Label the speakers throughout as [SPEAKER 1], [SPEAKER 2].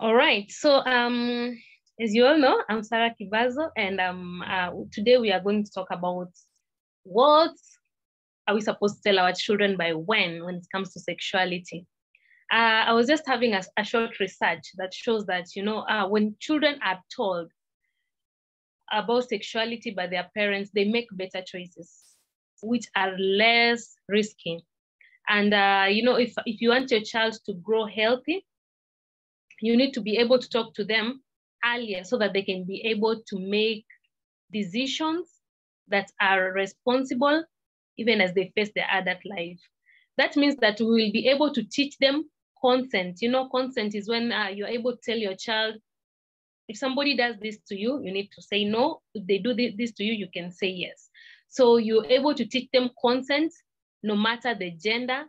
[SPEAKER 1] All right. So, um, as you all know, I'm Sarah Kibazo, and um, uh, today we are going to talk about what are we supposed to tell our children by when, when it comes to sexuality. Uh, I was just having a, a, short research that shows that, you know, uh, when children are told about sexuality by their parents, they make better choices, which are less risky. And, uh, you know, if, if you want your child to grow healthy, you need to be able to talk to them earlier so that they can be able to make decisions that are responsible even as they face their adult life. That means that we will be able to teach them consent. You know, consent is when uh, you're able to tell your child, if somebody does this to you, you need to say no. If they do this to you, you can say yes. So you're able to teach them consent no matter the gender.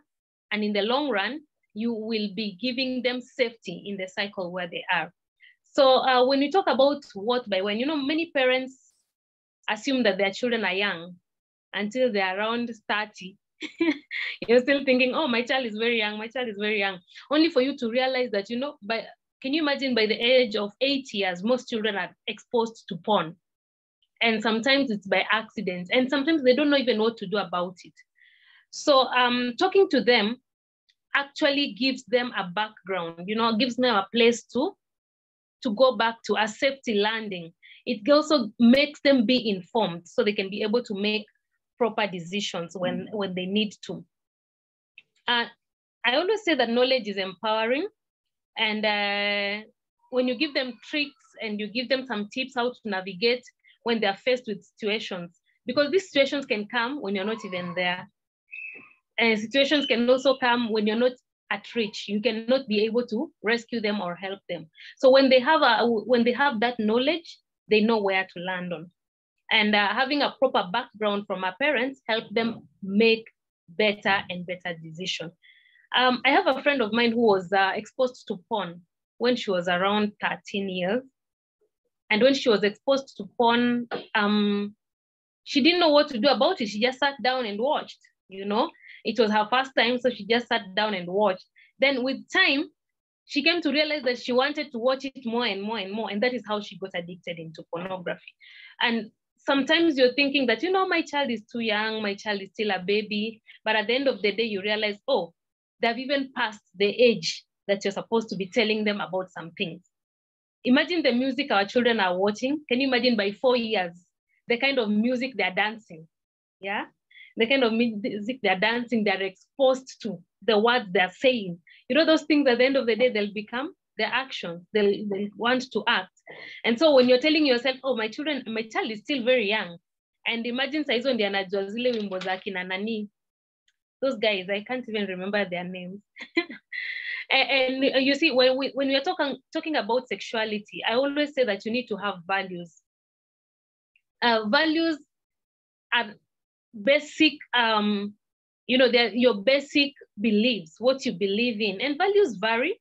[SPEAKER 1] And in the long run, you will be giving them safety in the cycle where they are. So uh, when you talk about what by when, you know, many parents assume that their children are young until they're around 30. You're still thinking, oh, my child is very young, my child is very young. Only for you to realize that, you know, by can you imagine by the age of eight years, most children are exposed to porn. And sometimes it's by accident. And sometimes they don't know even what to do about it. So um, talking to them actually gives them a background, you know, gives them a place to, to go back to a safety landing. It also makes them be informed so they can be able to make proper decisions when, when they need to. Uh, I always say that knowledge is empowering. And uh, when you give them tricks and you give them some tips how to navigate when they're faced with situations, because these situations can come when you're not even there uh, situations can also come when you're not at reach. You cannot be able to rescue them or help them. So when they have a when they have that knowledge, they know where to land on. And uh, having a proper background from our parents help them make better and better decisions. Um, I have a friend of mine who was uh, exposed to porn when she was around 13 years. And when she was exposed to porn, um, she didn't know what to do about it. She just sat down and watched, you know. It was her first time, so she just sat down and watched. Then with time, she came to realize that she wanted to watch it more and more and more. And that is how she got addicted into pornography. And sometimes you're thinking that, you know, my child is too young, my child is still a baby. But at the end of the day, you realize, oh, they've even passed the age that you're supposed to be telling them about some things. Imagine the music our children are watching. Can you imagine by four years, the kind of music they're dancing? Yeah the kind of music they're dancing, they're exposed to, the words they're saying. You know, those things at the end of the day, they'll become their actions. They'll, they'll want to act. And so when you're telling yourself, oh, my children, my child is still very young. And imagine saizo ndio anajua zile wimbo za nani. Those guys, I can't even remember their names. and, and, you see, when we when we are talking talking about sexuality, I always say that you need to have values. Uh, values are basic um you know your basic beliefs what you believe in. And values vary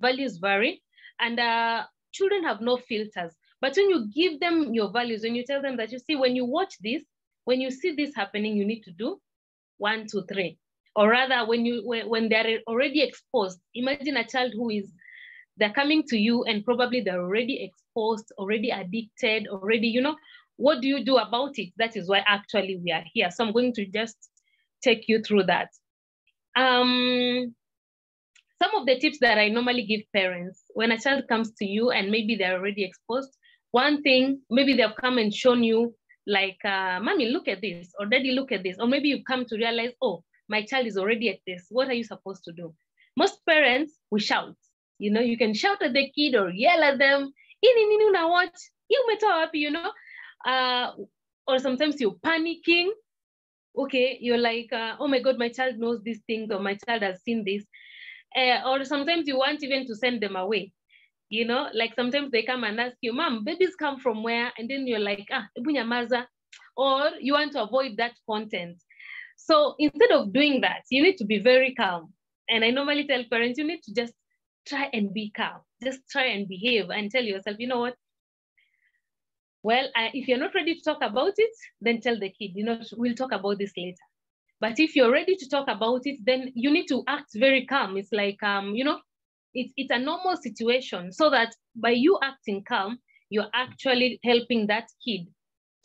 [SPEAKER 1] values vary. And uh children have no filters. But when you give them your values when you tell them that you see when you watch this when you see this happening you need to do one two three. Or rather when you when, when they're already exposed imagine a child who is they're coming to you and probably they're already exposed already addicted already you know what do you do about it? That is why actually we are here. So I'm going to just take you through that. Um, some of the tips that I normally give parents when a child comes to you and maybe they're already exposed, one thing, maybe they've come and shown you like, uh, mommy, look at this, or daddy, look at this. Or maybe you've come to realize, oh, my child is already at this. What are you supposed to do? Most parents, we shout. You know, you can shout at the kid or yell at them. Ini nini what? You happy, you know uh, or sometimes you're panicking. Okay, you're like, uh, oh my God, my child knows these things, or my child has seen this. Uh, or sometimes you want even to send them away. You know, like sometimes they come and ask you, Mom, babies come from where? And then you're like, ah, maza. Or you want to avoid that content. So instead of doing that, you need to be very calm. And I normally tell parents, you need to just try and be calm. Just try and behave and tell yourself, you know what? Well, if you're not ready to talk about it, then tell the kid, you know, we'll talk about this later. But if you're ready to talk about it, then you need to act very calm. It's like, um, you know, it's, it's a normal situation so that by you acting calm, you're actually helping that kid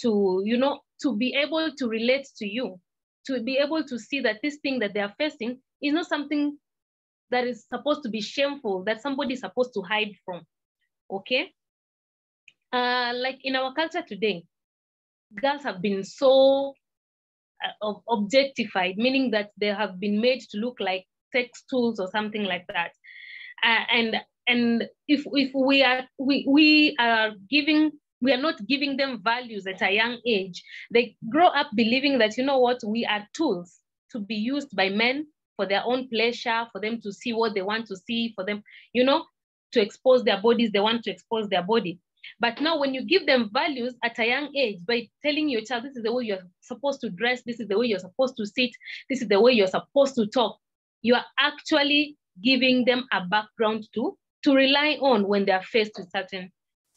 [SPEAKER 1] to, you know, to be able to relate to you, to be able to see that this thing that they are facing is not something that is supposed to be shameful, that somebody is supposed to hide from, okay? Uh, like in our culture today, girls have been so uh, objectified, meaning that they have been made to look like sex tools or something like that. Uh, and and if if we are we we are giving we are not giving them values at a young age, they grow up believing that you know what we are tools to be used by men for their own pleasure, for them to see what they want to see, for them, you know, to expose their bodies, they want to expose their body. But now when you give them values at a young age by telling your child, this is the way you're supposed to dress, this is the way you're supposed to sit, this is the way you're supposed to talk, you are actually giving them a background to, to rely on when they are faced with certain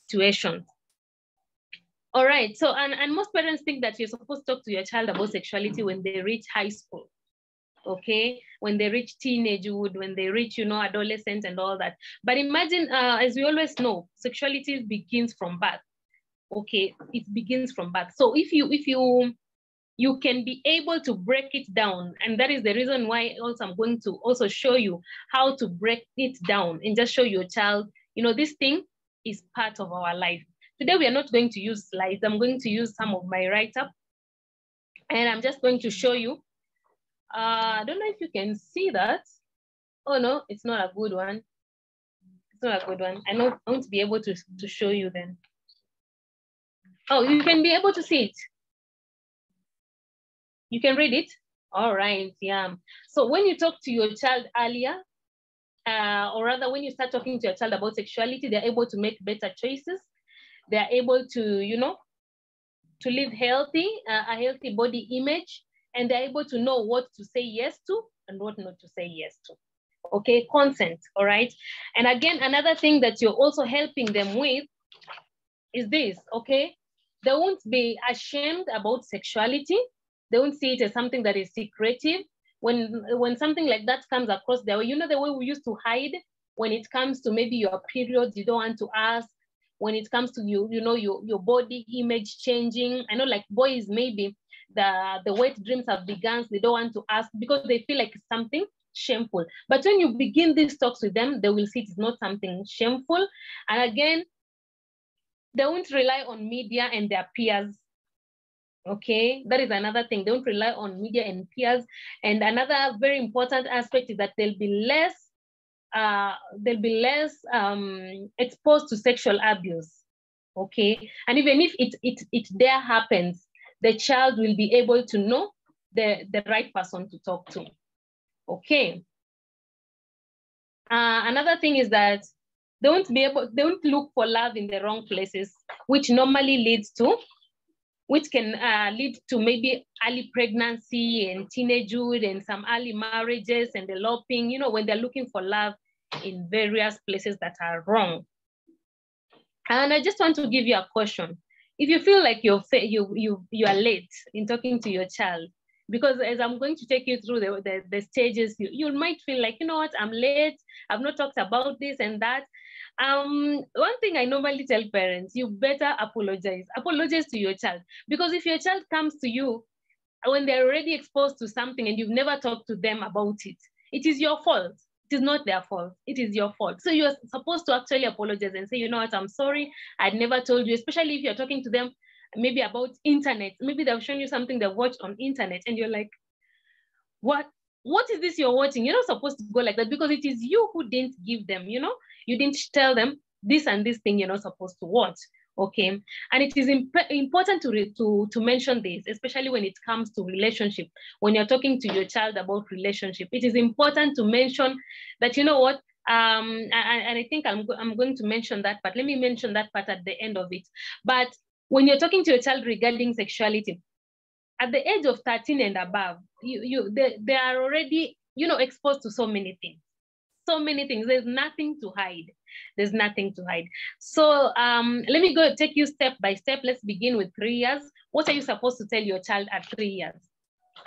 [SPEAKER 1] situations. All right, so, and, and most parents think that you're supposed to talk to your child about sexuality when they reach high school okay? When they reach teenagehood when they reach you know adolescence and all that. But imagine uh, as we always know sexuality begins from birth okay? It begins from birth. So if you if you you can be able to break it down and that is the reason why also i'm going to also show you how to break it down and just show your child you know this thing is part of our life. Today we are not going to use slides. I'm going to use some of my write-up. And i'm just going to show you uh, I don't know if you can see that. Oh no, it's not a good one. It's not a good one. I won't be able to, to show you then. Oh, you can be able to see it. You can read it? All right, yeah. So when you talk to your child earlier, uh, or rather when you start talking to your child about sexuality, they're able to make better choices. They're able to, you know, to live healthy, uh, a healthy body image, and they're able to know what to say yes to and what not to say yes to. Okay, consent, all right? And again, another thing that you're also helping them with is this, okay? They won't be ashamed about sexuality. They won't see it as something that is secretive. When, when something like that comes across their way, you know the way we used to hide when it comes to maybe your periods, you don't want to ask, when it comes to you, you know, your, your body image changing. I know like boys maybe the, the wet dreams have begun, they don't want to ask because they feel like something shameful. But when you begin these talks with them, they will see it's not something shameful. And again, they won't rely on media and their peers. Okay, that is another thing. They don't rely on media and peers. And another very important aspect is that they'll be less, uh, they'll be less um, exposed to sexual abuse. Okay, and even if it it it there happens, the child will be able to know the, the right person to talk to. Okay. Uh, another thing is that don't be able, don't look for love in the wrong places, which normally leads to, which can uh, lead to maybe early pregnancy and teenagehood and some early marriages and eloping, you know, when they're looking for love in various places that are wrong. And I just want to give you a caution if you feel like you're you you you are late in talking to your child because as i'm going to take you through the, the, the stages you, you might feel like you know what i'm late i've not talked about this and that. Um one thing i normally tell parents you better apologize. Apologize to your child. Because if your child comes to you when they're already exposed to something and you've never talked to them about it it is your fault it is not their fault. It is your fault. So you're supposed to actually apologize and say, you know what, I'm sorry. I'd never told you, especially if you're talking to them maybe about internet. Maybe they've shown you something they've watched on internet and you're like, what? What is this you're watching? You're not supposed to go like that because it is you who didn't give them, you know, you didn't tell them this and this thing you're not supposed to watch okay. And it is imp important to, to to mention this especially when it comes to relationship. When you're talking to your child about relationship it is important to mention that you know what? Um and, and i think I'm, I'm going to mention that but let me mention that part at the end of it. But when you're talking to your child regarding sexuality at the age of 13 and above you you they, they are already you know exposed to so many things. So many things. There's nothing to hide there's nothing to hide. So um, let me go take you step by step. Let's begin with three years. What are you supposed to tell your child at three years?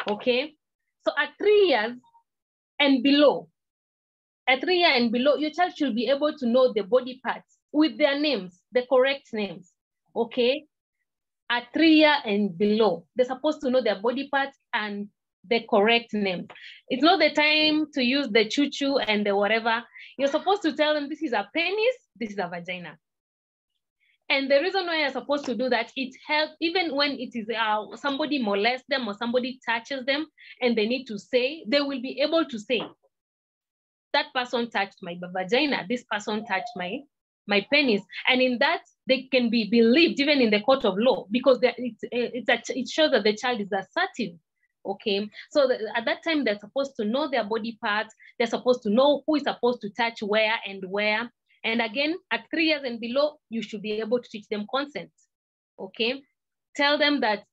[SPEAKER 1] Okay. So at three years and below, at three years and below, your child should be able to know the body parts with their names, the correct names, okay? At three years and below, they're supposed to know their body parts and the correct name. It's not the time to use the choo-choo and the whatever. You're supposed to tell them this is a penis, this is a vagina. And the reason why you're supposed to do that, it helps even when it is uh, somebody molests them or somebody touches them and they need to say, they will be able to say, that person touched my vagina, this person touched my, my penis. And in that, they can be believed even in the court of law because it's, a, it shows that the child is assertive okay so the, at that time they're supposed to know their body parts they're supposed to know who is supposed to touch where and where and again, at three years and below, you should be able to teach them consent. Okay, tell them that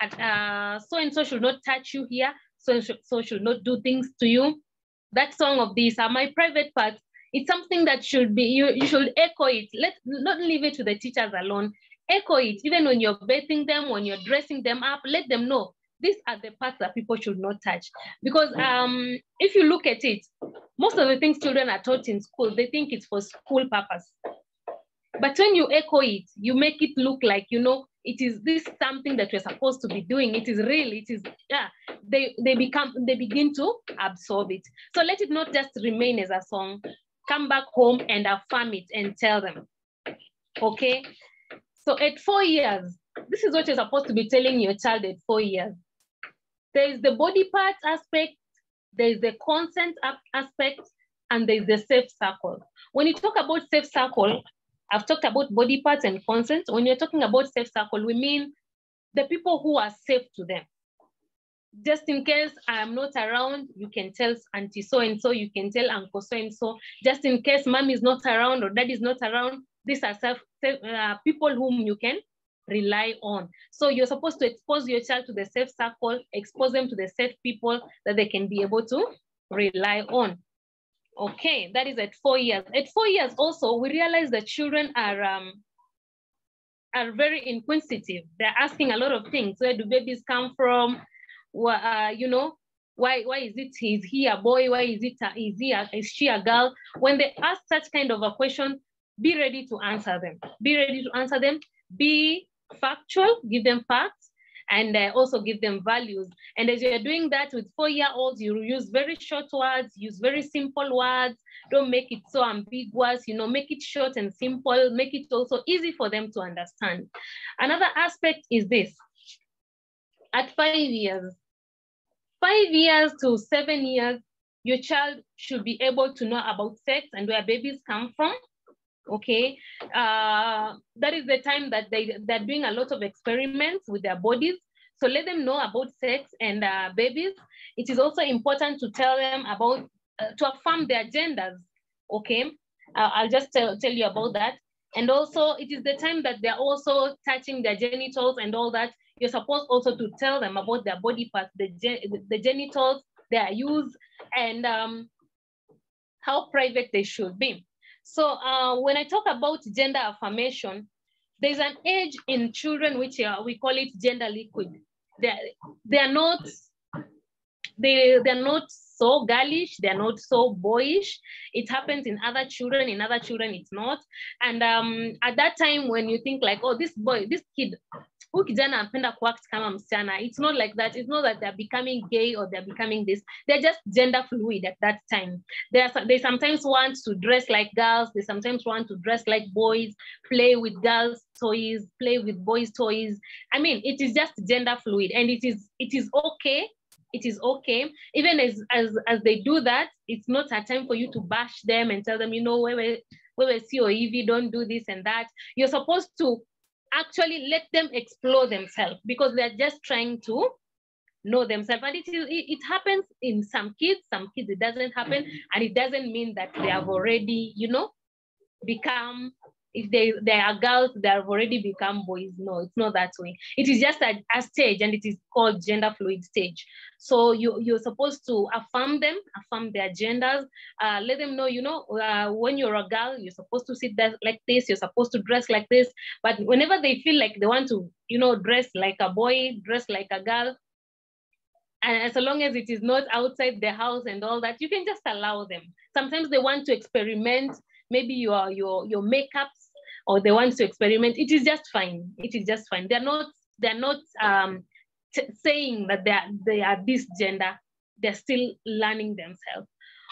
[SPEAKER 1] uh, so and so should not touch you here, so and so should not do things to you. That song of these are my private parts. It's something that should be you, you should echo it. Let not leave it to the teachers alone. Echo it even when you're bathing them, when you're dressing them up. Let them know these are the parts that people should not touch. Because um, if you look at it, most of the things children are taught in school, they think it's for school purpose. But when you echo it, you make it look like, you know, it is this something that we're supposed to be doing. It is real, it is, yeah, they, they become, they begin to absorb it. So let it not just remain as a song. Come back home and affirm it and tell them, okay? So at four years, this is what you're supposed to be telling your child at four years. There is the body parts aspect, there is the consent aspect, and there is the safe circle. When you talk about safe circle, I've talked about body parts and consent. When you're talking about safe circle, we mean the people who are safe to them. Just in case I'm not around, you can tell auntie so-and-so, you can tell uncle so-and-so. Just in case mom is not around or dad is not around, these are safe, safe uh, people whom you can rely on. So you're supposed to expose your child to the safe circle, expose them to the safe people that they can be able to rely on. Okay, that is at four years. At four years also, we realize that children are, um, are very inquisitive. They're asking a lot of things. Where do babies come from? Well, uh, you know, why, why is it, is he a boy? Why is it, a, is, he a, is she a girl? When they ask such kind of a question, be ready to answer them. Be ready to answer them. Be factual, give them facts, and uh, also give them values. And as you're doing that with four-year-olds, you use very short words, use very simple words, don't make it so ambiguous, you know, make it short and simple, make it also easy for them to understand. Another aspect is this. At five years, five years to seven years, your child should be able to know about sex and where babies come from, okay? Uh, that is the time that they they're doing a lot of experiments with their bodies. So let them know about sex and uh, babies. It is also important to tell them about uh, to affirm their genders okay? I'll just tell, tell you about that. And also it is the time that they're also touching their genitals and all that. You're supposed also to tell them about their body parts the, the genitals their use and um, how private they should be so uh, when I talk about gender affirmation, there's an age in children which uh, we call it gender liquid. They're, they're not they, they're not so girlish, they're not so boyish. It happens in other children, in other children it's not. And um, at that time when you think like, oh, this boy, this kid, huyu kijana anapenda kuact kama msichana? It's not like that. It's not that they're becoming gay or they're becoming this. They're just gender fluid at that time. They they sometimes want to dress like girls. They sometimes want to dress like boys play with girls toys play with boys toys. I mean it is just gender fluid and it is it is okay. It is okay. Even as as as they do that it's not a time for you to bash them and tell them you know where where see or Evie, don't do this and that. You're supposed to actually let them explore themselves because they're just trying to know themselves. And it, is, it, it happens in some kids, some kids it doesn't happen. Mm-hmm. And it doesn't mean that they have already, you know, become if they, they are girls, they have already become boys. No, it's not that way. It is just a, a stage and it is called gender fluid stage. So you, you're supposed to affirm them, affirm their genders, uh, let them know, you know, uh, when you're a girl, you're supposed to sit there like this, you're supposed to dress like this. But whenever they feel like they want to, you know, dress like a boy, dress like a girl, and as long as it is not outside the house and all that, you can just allow them. Sometimes they want to experiment, maybe your your your makeups, or they want to experiment. It is just fine. It is just fine. They're not they're not um, saying that they are they are this gender. They're still learning themselves.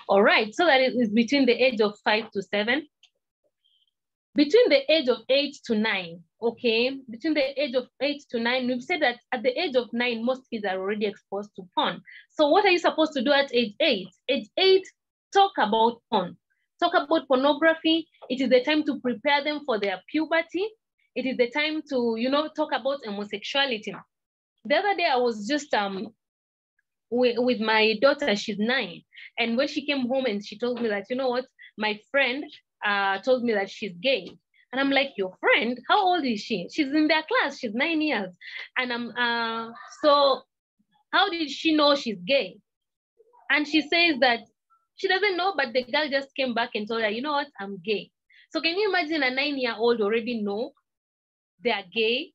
[SPEAKER 1] All right. So that is between the age of five to seven between the age of eight to nine, okay, between the age of eight to nine, we've said that at the age of nine, most kids are already exposed to porn. So what are you supposed to do at age eight? Age eight, talk about porn. Talk about pornography. It is the time to prepare them for their puberty. It is the time to, you know, talk about homosexuality. The other day I was just um with, with my daughter, she's nine. And when she came home and she told me that, you know what, my friend uh, told me that she's gay. And I'm like, your friend, how old is she? She's in their class, she's nine years. And I'm, uh, so how did she know she's gay? And she says that she doesn't know, but the girl just came back and told her, you know what, I'm gay. So can you imagine a nine year old already know they're gay?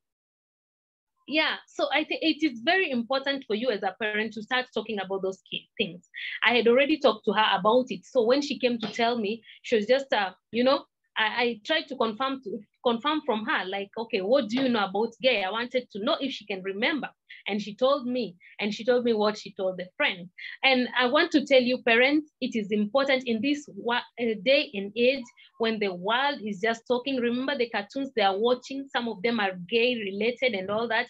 [SPEAKER 1] yeah so i think it is very important for you as a parent to start talking about those key things i had already talked to her about it so when she came to tell me she was just uh, you know I, I tried to confirm to confirm from her, like, okay, what do you know about gay? I wanted to know if she can remember. And she told me, and she told me what she told the friend. And I want to tell you, parents, it is important in this uh, day and age when the world is just talking. Remember the cartoons they are watching, some of them are gay related and all that.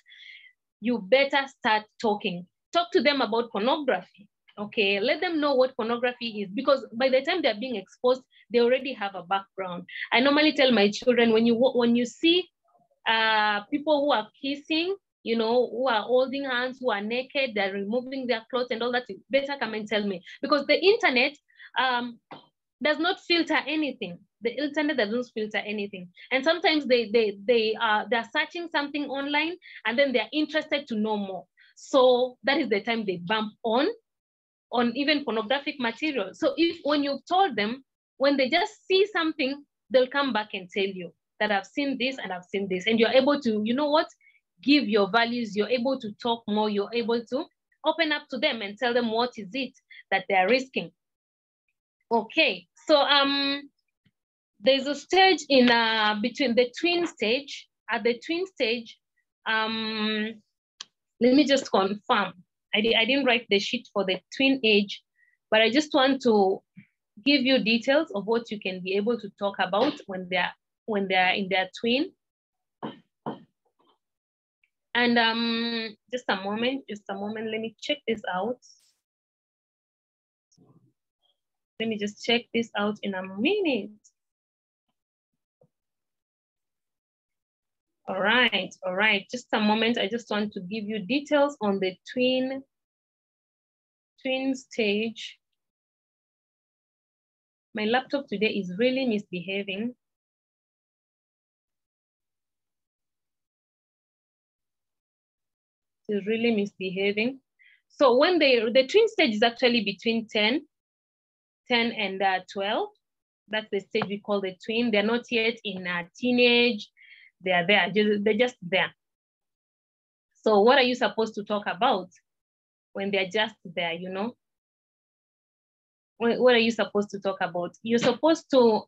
[SPEAKER 1] You better start talking. Talk to them about pornography okay let them know what pornography is because by the time they're being exposed they already have a background. I normally tell my children when you when you see uh, people who are kissing you know who are holding hands who are naked they're removing their clothes and all that better come and tell me. Because the internet um, does not filter anything. The internet doesn't filter anything. And sometimes they they they are they're searching something online and then they're interested to know more. So that is the time they bump on on even pornographic material. So if when you've told them, when they just see something, they'll come back and tell you that I've seen this and I've seen this. And you're able to, you know what, give your values, you're able to talk more, you're able to open up to them and tell them what is it that they're risking. Okay, so um, there's a stage in uh, between the twin stage. At the twin stage, um, let me just confirm. I, di I didn't write the sheet for the twin age, but I just want to give you details of what you can be able to talk about when they're when they're in their twin. And um, just a moment, just a moment, let me check this out. Let me just check this out in a minute. All right, all right, just a moment. I just want to give you details on the twin, twin stage. My laptop today is really misbehaving. It's really misbehaving. So when they, the twin stage is actually between 10, 10 and uh, 12. That's the stage we call the twin. They're not yet in a teenage, they are there, they're just there. So what are you supposed to talk about when they're just there, you know? What are you supposed to talk about? You're supposed to,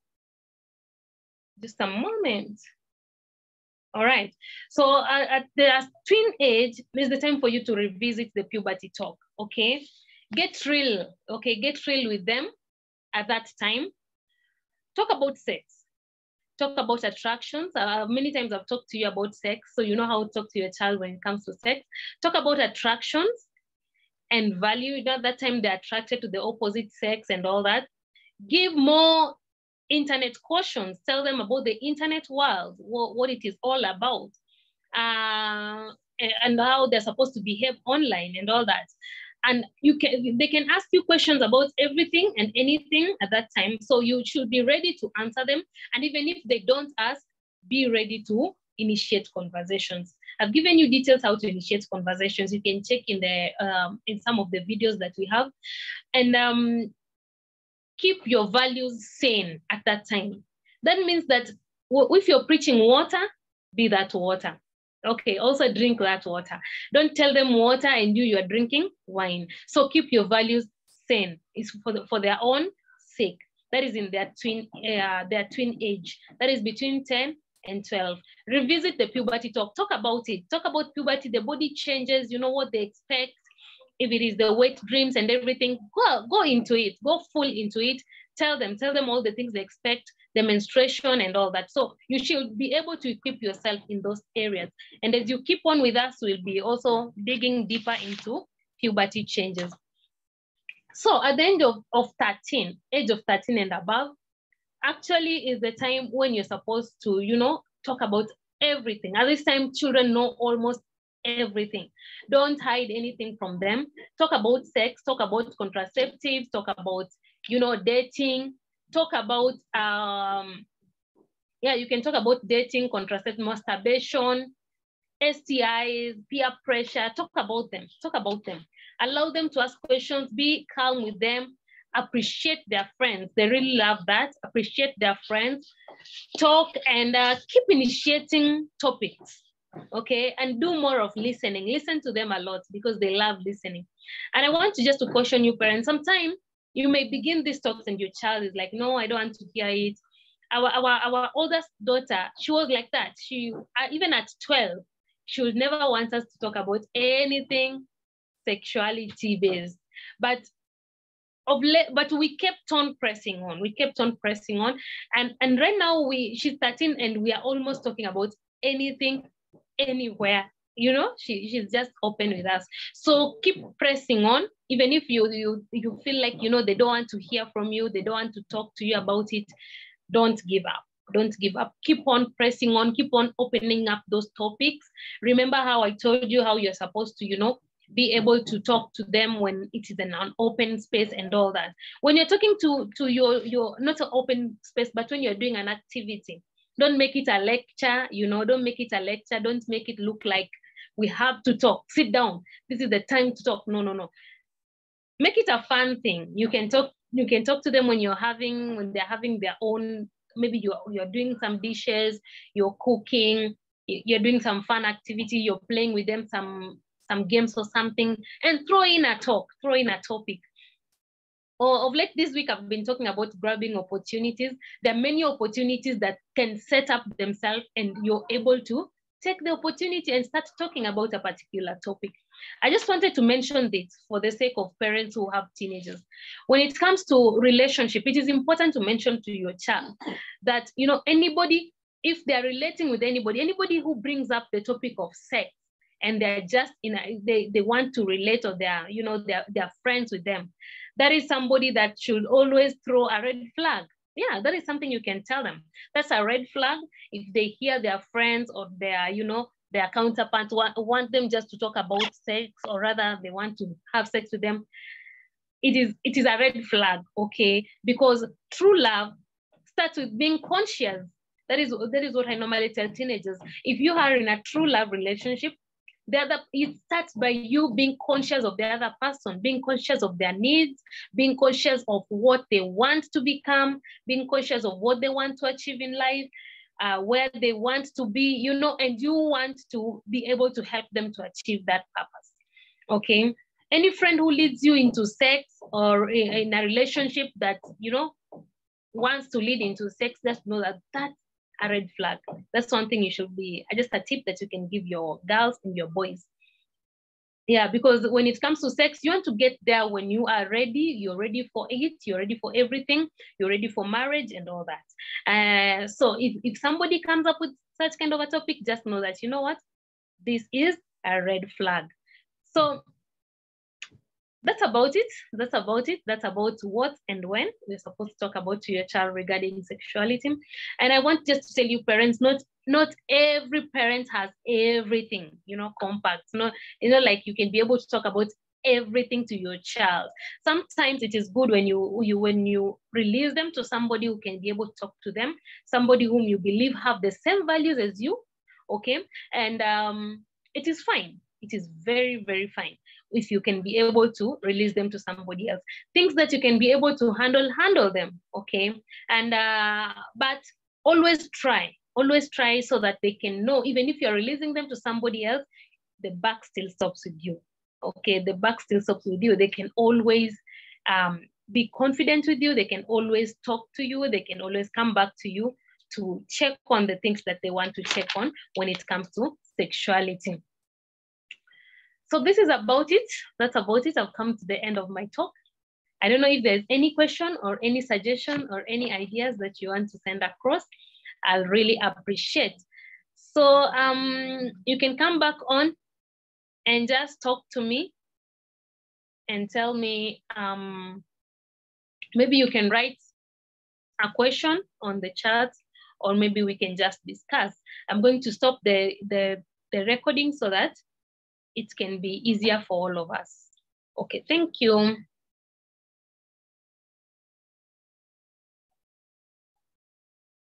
[SPEAKER 1] just a moment. All right, so uh, at the twin age is the time for you to revisit the puberty talk, okay? Get real, okay? Get real with them at that time. Talk about sex talk about attractions. Uh, many times I've talked to you about sex, so you know how to talk to your child when it comes to sex. Talk about attractions and value. You know, that time they're attracted to the opposite sex and all that. Give more internet cautions. Tell them about the internet world, what, what it is all about, uh, and how they're supposed to behave online and all that and you can they can ask you questions about everything and anything at that time. So you should be ready to answer them. And even if they don't ask be ready to initiate conversations. I've given you details how to initiate conversations. You can check in the um, in some of the videos that we have. And um, keep your values sane at that time. That means that if you're preaching water be that water Okay, also drink that water. Don't tell them water and you, you are drinking wine. So keep your values sane. It's for, the, for their own sake. That is in their twin, uh, their twin age. That is between 10 and 12. Revisit the puberty talk. Talk about it. Talk about puberty. The body changes. You know what they expect. If it is the wet dreams and everything, go, go into it. Go full into it. Tell them. Tell them all the things they expect, the menstruation and all that. So you should be able to equip yourself in those areas. And as you keep on with us, we'll be also digging deeper into puberty changes. So at the end of, of 13, age of 13 and above, actually is the time when you're supposed to, you know, talk about everything. At this time, children know almost everything. Don't hide anything from them. Talk about sex, talk about contraceptives, talk about, you know, dating, talk about, um, yeah, you can talk about dating, contraceptive, masturbation, STIs, peer pressure, talk about them, talk about them. Allow them to ask questions, be calm with them, appreciate their friends. They really love that. Appreciate their friends. Talk and uh, keep initiating topics. Okay, and do more of listening. Listen to them a lot because they love listening. And I want to just to caution you, parents. Sometimes you may begin these talks and your child is like, "No, I don't want to hear it." Our our our oldest daughter, she was like that. She uh, even at twelve, she would never want us to talk about anything sexuality based. But of late, but we kept on pressing on. We kept on pressing on, and and right now we she's 13 and we are almost talking about anything, anywhere. You know, she she's just open with us. So keep pressing on, even if you you you feel like you know they don't want to hear from you, they don't want to talk to you about it. Don't give up don't give up keep on pressing on keep on opening up those topics remember how i told you how you're supposed to you know be able to talk to them when it is an, open space and all that. When you're talking to, to your, your, not an open space, but when you're doing an activity, don't make it a lecture, you know, don't make it a lecture. Don't make it look like we have to talk, sit down. This is the time to talk. No, no, no. Make it a fun thing. You can talk, you can talk to them when you're having, when they're having their own, maybe you're, you're doing some dishes, you're cooking, you're doing some fun activity, you're playing with them some some games or something, and throw in a talk, throw in a topic. Or of late this week, I've been talking about grabbing opportunities. There are many opportunities that can set up themselves and you're able to take the opportunity and start talking about a particular topic. I just wanted to mention this for the sake of parents who have teenagers. When it comes to relationship, it is important to mention to your child that, you know, anybody, if they're relating with anybody, anybody who brings up the topic of sex, and they're just in a, they, they want to relate or they're you know they're, they're friends with them that is somebody that should always throw a red flag. Yeah that is something you can tell them. That's a red flag if they hear their friends or their you know their counterparts want, want them just to talk about sex or rather they want to have sex with them. It is it is a red flag okay? Because true love starts with being conscious. That is that is what i normally tell teenagers. If you are in a true love relationship the other it starts by you being conscious of the other person being conscious of their needs being conscious of what they want to become being conscious of what they want to achieve in life uh, where they want to be you know and you want to be able to help them to achieve that purpose okay? Any friend who leads you into sex or in a relationship that you know wants to lead into sex just know that that a red flag. That's one thing you should be, just a tip that you can give your girls and your boys. Yeah, because when it comes to sex, you want to get there when you are ready. You're ready for it. You're ready for everything. You're ready for marriage and all that. Uh, so if, if somebody comes up with such kind of a topic, just know that, you know what? This is a red flag. So that's about it. That's about it. That's about what and when we're supposed to talk about to your child regarding sexuality. And I want just to tell you, parents, not not every parent has everything, you know, compact. Not, you know, like you can be able to talk about everything to your child. Sometimes it is good when you you when you release them to somebody who can be able to talk to them, somebody whom you believe have the same values as you. Okay. And um, it is fine. It is very, very fine if you can be able to release them to somebody else. Things that you can be able to handle, handle them, okay? And, uh, but always try, always try so that they can know, even if you're releasing them to somebody else, the buck still stops with you. Okay, the buck still stops with you. They can always um, be confident with you. They can always talk to you. They can always come back to you to check on the things that they want to check on when it comes to sexuality. So this is about it. That's about it. I've come to the end of my talk. I don't know if there's any question or any suggestion or any ideas that you want to send across. I'll really appreciate. So um, you can come back on and just talk to me and tell me, um, maybe you can write a question on the chat or maybe we can just discuss. I'm going to stop the, the, the recording so that it can be easier for all of us. Okay, thank you.